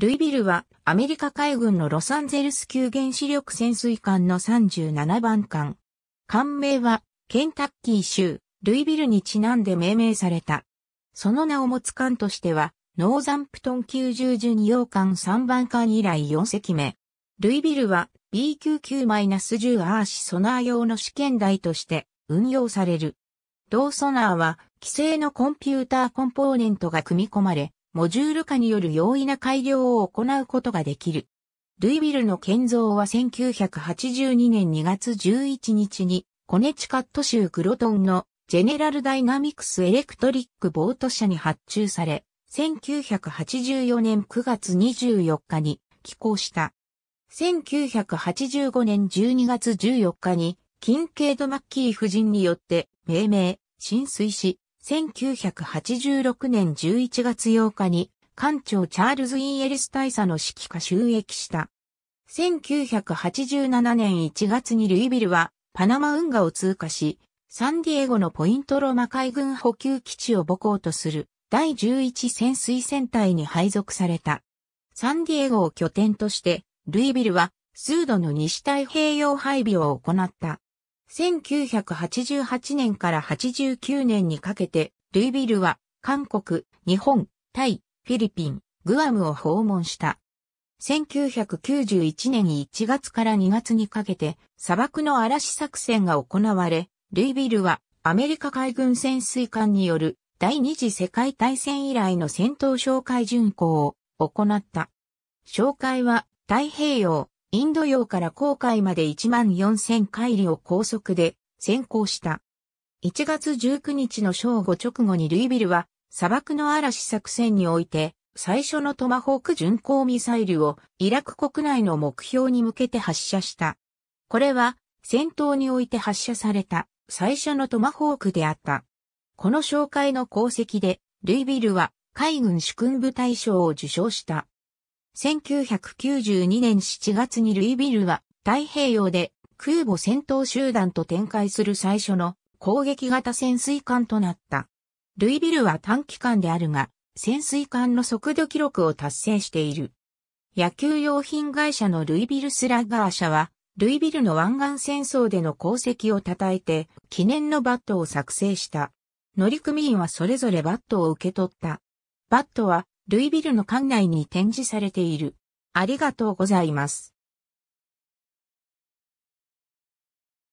ルイビルはアメリカ海軍のロサンゼルス級原子力潜水艦の37番艦。艦名はケンタッキー州ルイビルにちなんで命名された。その名を持つ艦としては、ノーザンプトン90巡洋艦3番艦以来4隻目。ルイビルは B99-10 アーシソナー用の試験台として運用される。同ソナーは既製のコンピューターコンポーネントが組み込まれ、モジュール化による容易な改良を行うことができる。ルイビルの建造は1982年2月11日にコネチカット州クロトンのジェネラルダイナミクスエレクトリックボート社に発注され、1984年9月24日に起工した。1985年12月14日に、キンケイド・マッキー夫人によって命名、進水し、1986年11月8日に、艦長チャールズ・イン・エリス大佐の指揮下就役した。1987年1月にルイビルは、パナマ運河を通過し、サンディエゴのポイントロマ海軍補給基地を母港とする第11潜水戦隊に配属された。サンディエゴを拠点として、ルイビルは、スードの西太平洋配備を行った。1988年から89年にかけて、ルイビルは韓国、日本、タイ、フィリピン、グアムを訪問した。1991年1月から2月にかけて砂漠の嵐作戦が行われ、ルイビルはアメリカ海軍潜水艦による第二次世界大戦以来の戦闘哨戒巡航を行った。哨戒は太平洋、インド洋から航海まで1万4000海里を高速で先行した。1月19日の正午直後にルイビルは砂漠の嵐作戦において最初のトマホーク巡航ミサイルをイラク国内の目標に向けて発射した。これは戦闘において発射された最初のトマホークであった。この紹介の功績でルイビルは海軍主訓部大賞を受賞した。1992年7月にルイビルは太平洋で空母戦闘集団と展開する最初の攻撃型潜水艦となった。ルイビルは短期間であるが、潜水艦の速度記録を達成している。野球用品会社のルイビルスラッガー社は、ルイビルの湾岸戦争での功績を称えて、記念のバットを作成した。乗組員はそれぞれバットを受け取った。バットはルイビルの館内に展示されている。ありがとうございます。